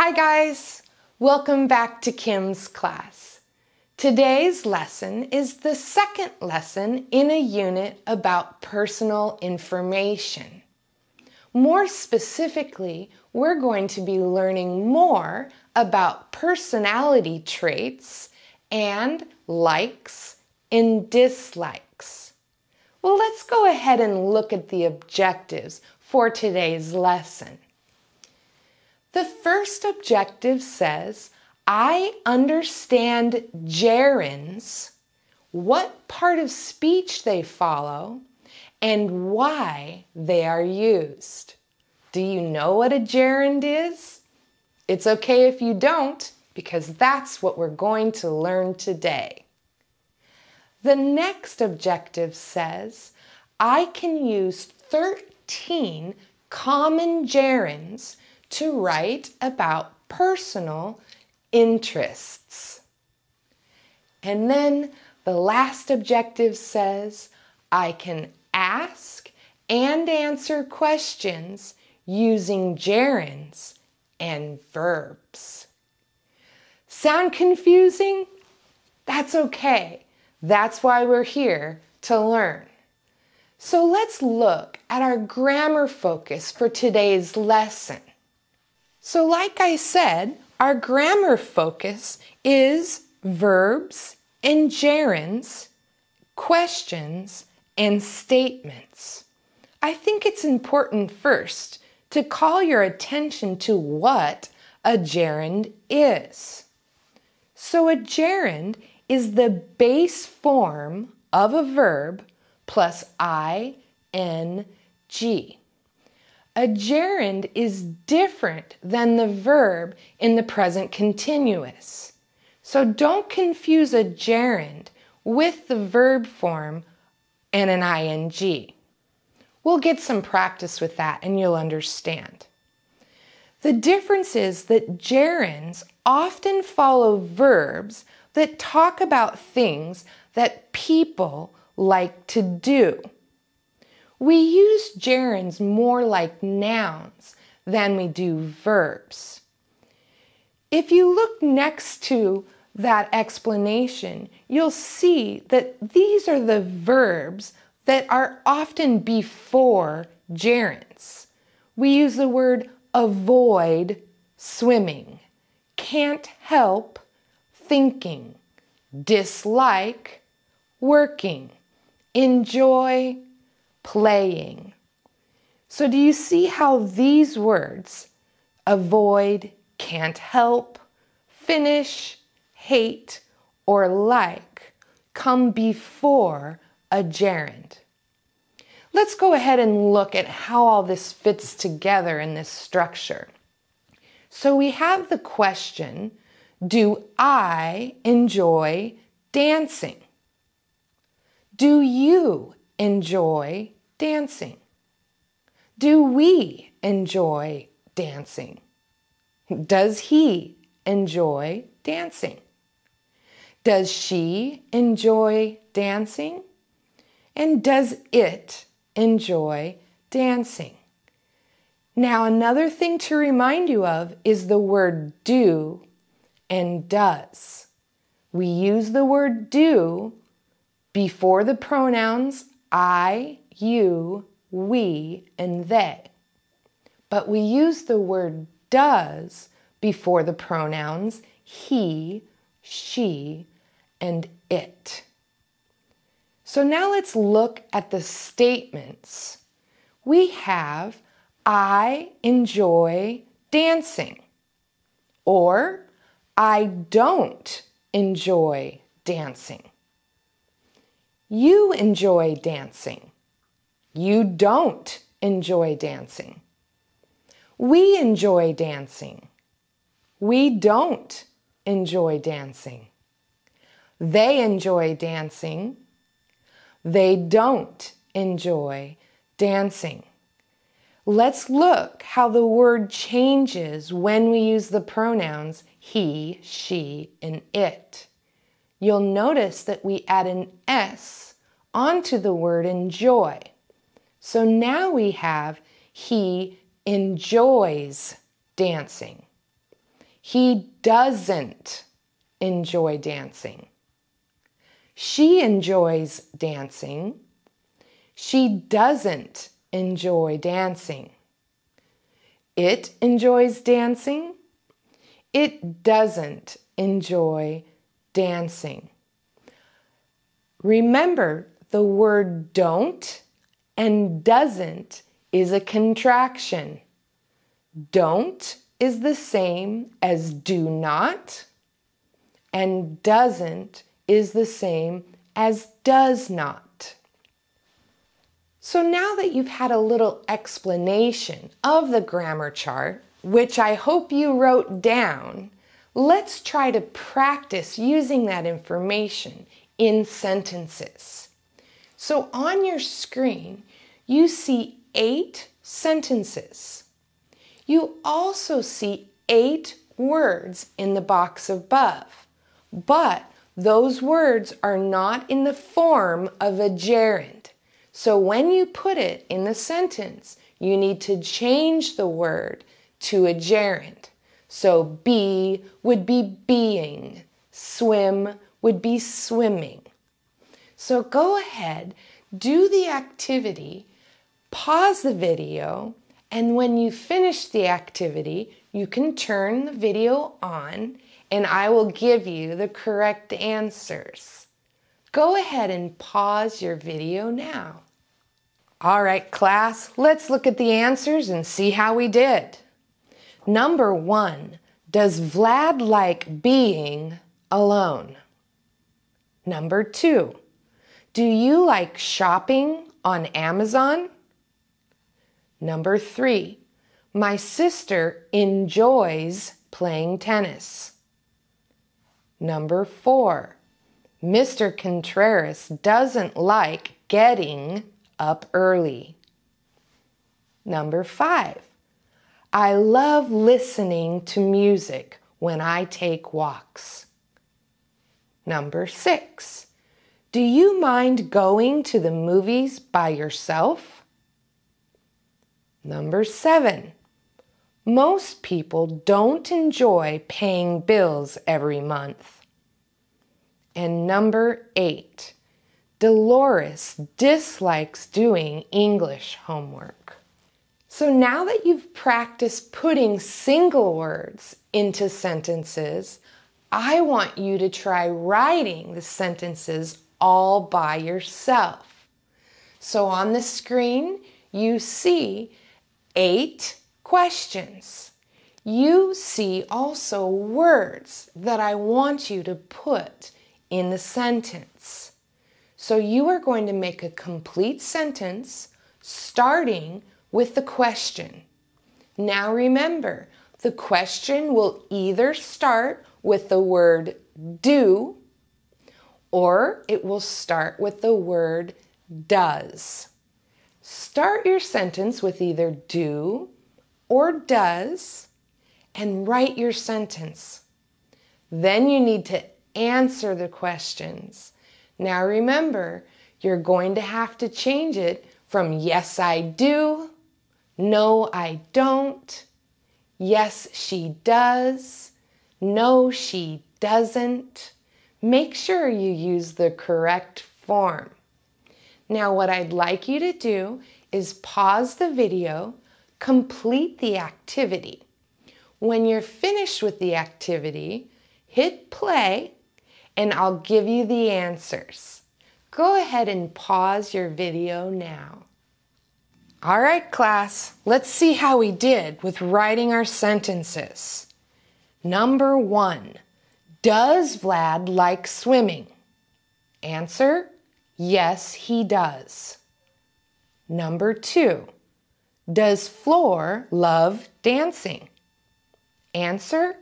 Hi guys, welcome back to Kim's class. Today's lesson is the second lesson in a unit about personal information. More specifically, we're going to be learning more about personality traits and likes and dislikes. Well, let's go ahead and look at the objectives for today's lesson. The first objective says, I understand gerunds, what part of speech they follow, and why they are used. Do you know what a gerund is? It's okay if you don't, because that's what we're going to learn today. The next objective says, I can use 13 common gerunds to write about personal interests. And then the last objective says I can ask and answer questions using gerunds and verbs. Sound confusing? That's okay. That's why we're here to learn. So let's look at our grammar focus for today's lesson. So, like I said, our grammar focus is verbs and gerunds, questions, and statements. I think it's important first to call your attention to what a gerund is. So, a gerund is the base form of a verb plus ing. A gerund is different than the verb in the present continuous. So don't confuse a gerund with the verb form and an ing. We'll get some practice with that and you'll understand. The difference is that gerunds often follow verbs that talk about things that people like to do. We use gerunds more like nouns than we do verbs. If you look next to that explanation, you'll see that these are the verbs that are often before gerunds. We use the word avoid swimming, can't help thinking, dislike working, enjoy playing. So, do you see how these words avoid, can't help, finish, hate, or like come before a gerund? Let's go ahead and look at how all this fits together in this structure. So we have the question Do I enjoy dancing? Do you enjoy dancing? Do we enjoy dancing? Does he enjoy dancing? Does she enjoy dancing? And does it enjoy dancing? Now, another thing to remind you of is the word do and does. We use the word do before the pronouns I, you, we, and they. But we use the word does before the pronouns he, she, and it. So now let's look at the statements. We have I enjoy dancing, or I don't enjoy dancing. You enjoy dancing. You don't enjoy dancing. We enjoy dancing. We don't enjoy dancing. They enjoy dancing. They don't enjoy dancing. Let's look how the word changes when we use the pronouns he, she, and it you'll notice that we add an S onto the word enjoy. So now we have he enjoys dancing. He doesn't enjoy dancing. She enjoys dancing. She doesn't enjoy dancing. It enjoys dancing. It doesn't enjoy dancing. Remember, the word don't and doesn't is a contraction. Don't is the same as do not, and doesn't is the same as does not. So now that you've had a little explanation of the grammar chart, which I hope you wrote down, let's try to practice using that information in sentences. So on your screen, you see eight sentences. You also see eight words in the box above, but those words are not in the form of a gerund. So when you put it in the sentence, you need to change the word to a gerund. So be would be being, swim would be swimming. So go ahead, do the activity, pause the video, and when you finish the activity, you can turn the video on and I will give you the correct answers. Go ahead and pause your video now. All right, class, let's look at the answers and see how we did. Number one, does Vlad like being alone? Number two, do you like shopping on Amazon? Number three, my sister enjoys playing tennis. Number four, Mr. Contreras doesn't like getting up early. Number five, I love listening to music when I take walks. Number six, do you mind going to the movies by yourself? Number seven, most people don't enjoy paying bills every month. And number eight, Dolores dislikes doing English homework. So now that you've practiced putting single words into sentences, I want you to try writing the sentences all by yourself. So on the screen, you see eight questions. You see also words that I want you to put in the sentence. So you are going to make a complete sentence starting with the question. Now remember, the question will either start with the word do or it will start with the word does. Start your sentence with either do or does and write your sentence. Then you need to answer the questions. Now remember, you're going to have to change it from yes, I do, no, I don't, yes, she does, no, she doesn't. Make sure you use the correct form. Now, what I'd like you to do is pause the video complete the activity. When you're finished with the activity, hit play and I'll give you the answers. Go ahead and pause your video now. All right, class, let's see how we did with writing our sentences. Number one, does Vlad like swimming? Answer, yes, he does. Number two, does Floor love dancing? Answer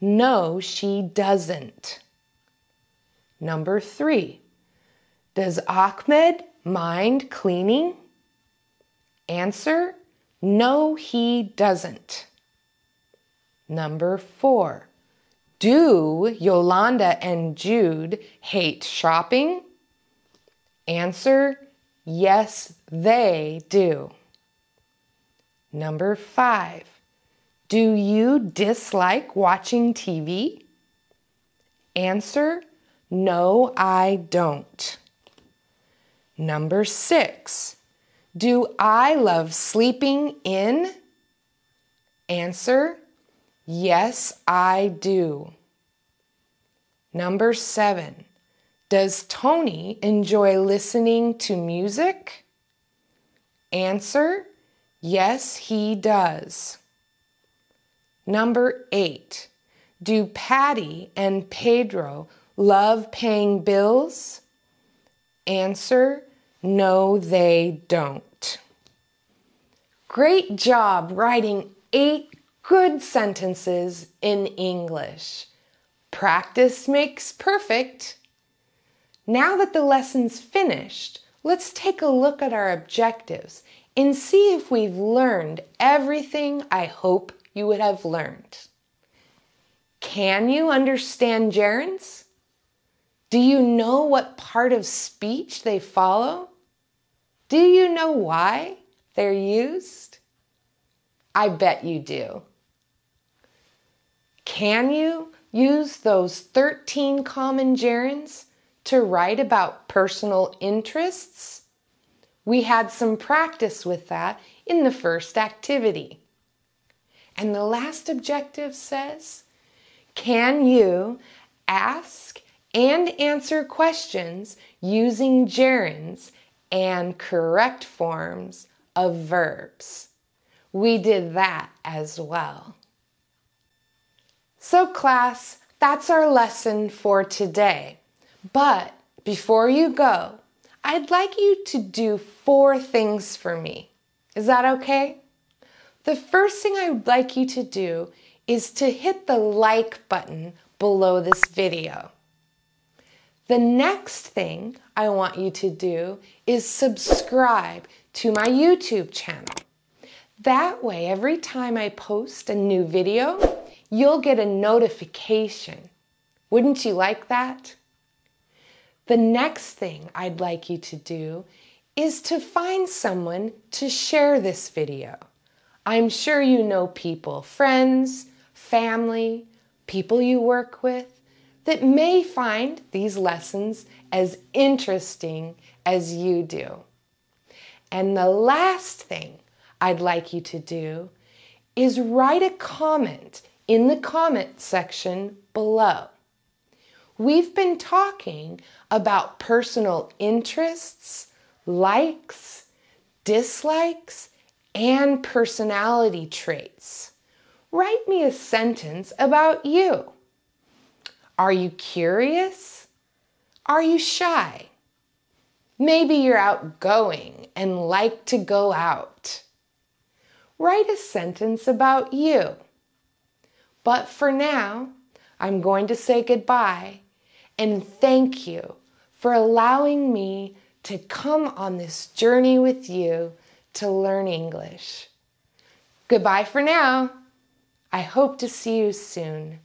No, she doesn't. Number three, does Ahmed mind cleaning? Answer No, he doesn't. Number four, do Yolanda and Jude hate shopping? Answer Yes, they do. Number five, Do you dislike watching TV? Answer No, I don't. Number six. Do I love sleeping in? Answer Yes, I do. Number seven. Does Tony enjoy listening to music? Answer Yes, he does. Number eight. Do Patty and Pedro love paying bills? Answer No, they don't. Great job writing eight good sentences in English. Practice makes perfect. Now that the lesson's finished, let's take a look at our objectives and see if we've learned everything I hope you would have learned. Can you understand gerunds? Do you know what part of speech they follow? Do you know why they're used? I bet you do. Can you use those 13 common gerunds to write about personal interests? We had some practice with that in the first activity. And the last objective says, can you ask and answer questions using gerunds and correct forms of verbs? We did that as well. So, class, that's our lesson for today. But before you go, I'd like you to do four things for me. Is that okay? The first thing I would like you to do is to hit the like button below this video. The next thing I want you to do is subscribe to my YouTube channel. That way, every time I post a new video, you'll get a notification. Wouldn't you like that? The next thing I'd like you to do is to find someone to share this video. I'm sure you know people, friends, family, people you work with, that may find these lessons as interesting as you do. And the last thing I'd like you to do is write a comment in the comment section below. We've been talking about personal interests, likes, dislikes, and personality traits. Write me a sentence about you. Are you curious? Are you shy? Maybe you're outgoing and like to go out. Write a sentence about you. But for now, I'm going to say goodbye and thank you for allowing me to come on this journey with you to learn English. Goodbye for now. I hope to see you soon.